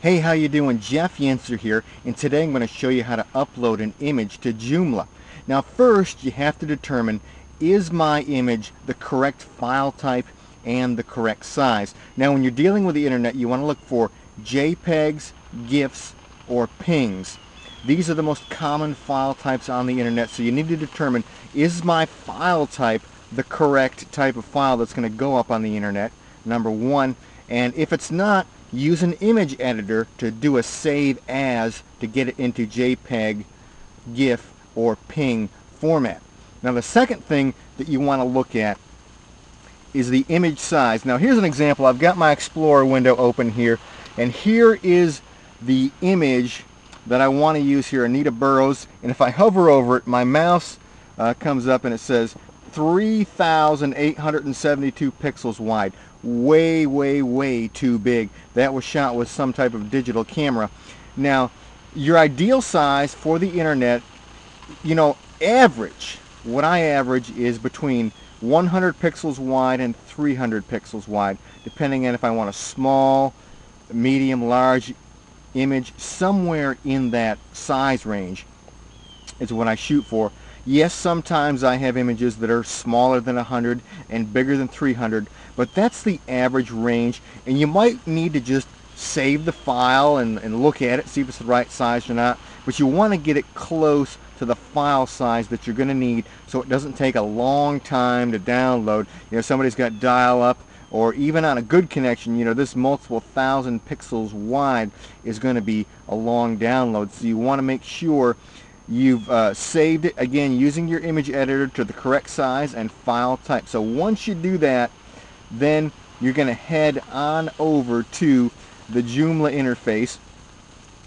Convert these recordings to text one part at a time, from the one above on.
Hey, how you doing? Jeff Yenser here, and today I'm going to show you how to upload an image to Joomla. Now first, you have to determine, is my image the correct file type and the correct size? Now when you're dealing with the internet, you want to look for JPEGs, GIFs, or PNGs. These are the most common file types on the internet, so you need to determine, is my file type the correct type of file that's going to go up on the internet, number one. And if it's not, use an image editor to do a save as to get it into JPEG, GIF, or PNG format. Now the second thing that you want to look at is the image size. Now here's an example. I've got my Explorer window open here, and here is the image that I want to use here, Anita Burrows. And if I hover over it, my mouse uh, comes up and it says 3,872 pixels wide. Way, way, way too big. That was shot with some type of digital camera. Now, your ideal size for the internet, you know, average, what I average is between 100 pixels wide and 300 pixels wide, depending on if I want a small, medium, large image, somewhere in that size range is what I shoot for. Yes, sometimes I have images that are smaller than 100 and bigger than 300, but that's the average range, and you might need to just save the file and, and look at it, see if it's the right size or not, but you want to get it close to the file size that you're going to need so it doesn't take a long time to download. You know, somebody's got dial-up or even on a good connection, you know, this multiple thousand pixels wide is going to be a long download. So you want to make sure You've uh, saved it, again, using your image editor to the correct size and file type. So once you do that, then you're going to head on over to the Joomla interface.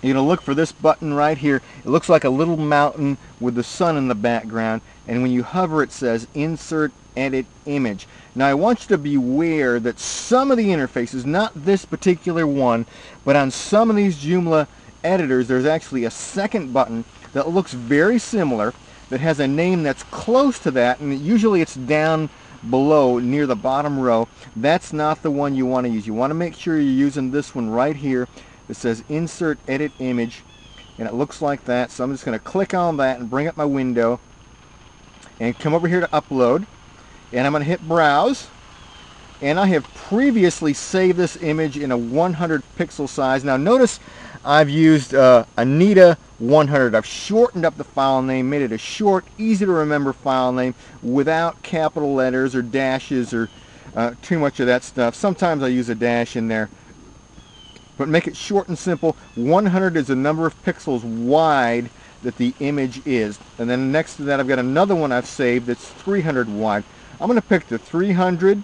You're going to look for this button right here. It looks like a little mountain with the sun in the background. And when you hover, it says Insert Edit Image. Now I want you to be aware that some of the interfaces, not this particular one, but on some of these Joomla editors, there's actually a second button that looks very similar that has a name that's close to that and usually it's down below near the bottom row. That's not the one you want to use. You want to make sure you're using this one right here. That says insert edit image and it looks like that. So I'm just going to click on that and bring up my window and come over here to upload and I'm going to hit browse and I have previously saved this image in a 100 pixel size now notice I've used uh, Anita 100. I've shortened up the file name, made it a short, easy to remember file name without capital letters or dashes or uh, too much of that stuff. Sometimes I use a dash in there. But make it short and simple. 100 is the number of pixels wide that the image is. And then next to that I've got another one I've saved that's 300 wide. I'm going to pick the 300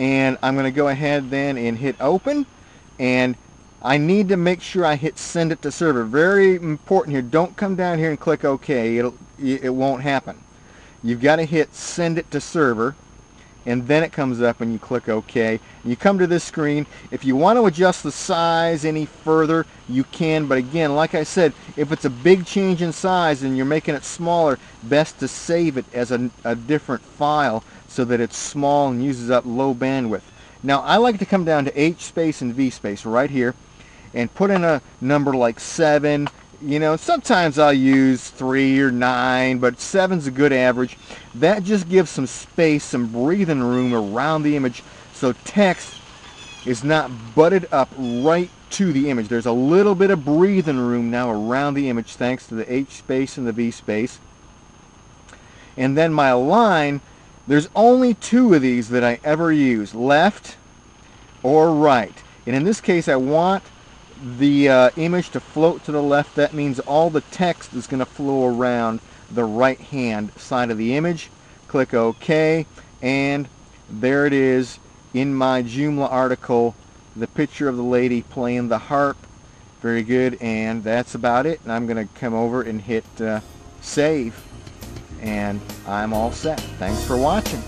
and I'm going to go ahead then and hit open and I need to make sure I hit send it to server. Very important here. Don't come down here and click OK. It'll, it won't happen. You've got to hit send it to server and then it comes up and you click OK. You come to this screen. If you want to adjust the size any further, you can. But again, like I said, if it's a big change in size and you're making it smaller, best to save it as a, a different file so that it's small and uses up low bandwidth. Now, I like to come down to H space and V space right here and put in a number like 7. You know, sometimes I'll use 3 or 9, but seven's a good average. That just gives some space, some breathing room around the image so text is not butted up right to the image. There's a little bit of breathing room now around the image thanks to the H space and the V space. And then my line, there's only two of these that I ever use, left or right. And in this case, I want the uh, image to float to the left. That means all the text is going to flow around the right hand side of the image. Click OK and there it is in my Joomla article the picture of the lady playing the harp. Very good and that's about it. And I'm going to come over and hit uh, save and I'm all set. Thanks for watching.